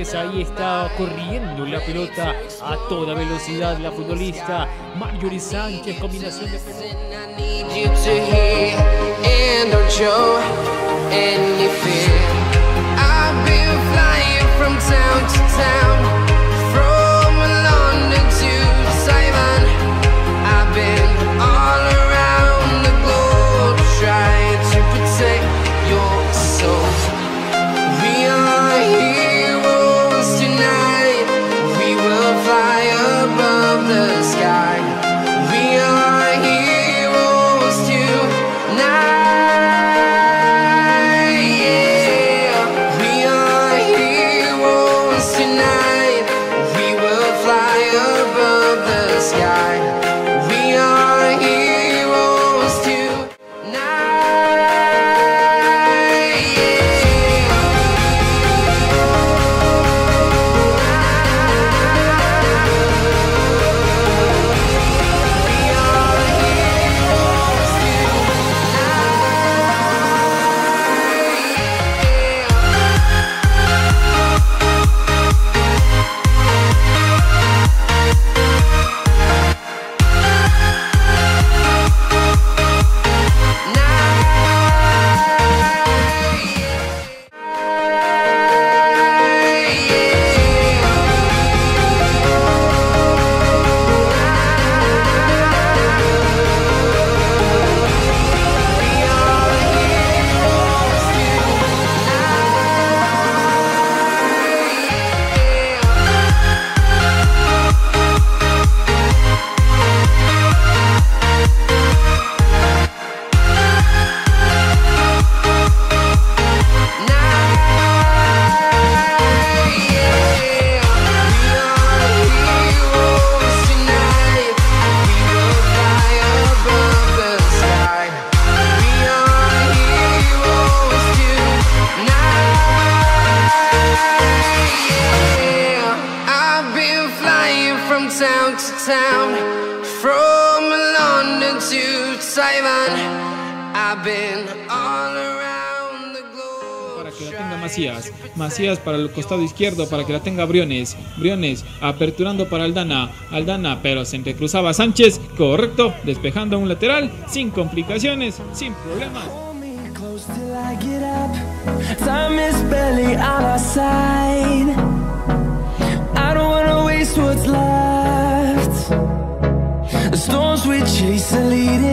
Ahí está corriendo la pelota a toda velocidad la futbolista Marjorie Sánchez, combinación de pelota. Town to town, from London to Taiwan. I've been all around the globe. Para que la tenga Macías. Macías para el costado izquierdo para que la tenga Briones. Briones aperturando para Aldana. Aldana, pero se entrecruzaba Sánchez. Correcto, despejando a un lateral. Sin complicaciones, sin problemas. Hold me close till I get up. Time is barely on our side. Storms we chase are leading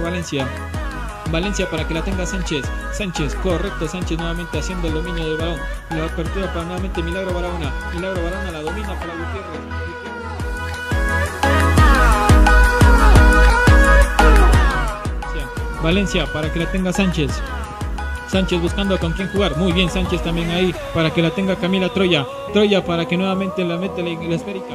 Valencia. Valencia para que la tenga Sánchez. Sánchez, correcto. Sánchez nuevamente haciendo el dominio del balón. La apertura para nuevamente Milagro Barahona. Milagro Barahona la domina para Gutiérrez. Valencia para que la tenga Sánchez. Sánchez buscando con quién jugar. Muy bien, Sánchez también ahí para que la tenga Camila Troya. Troya para que nuevamente la mete la, la esférica.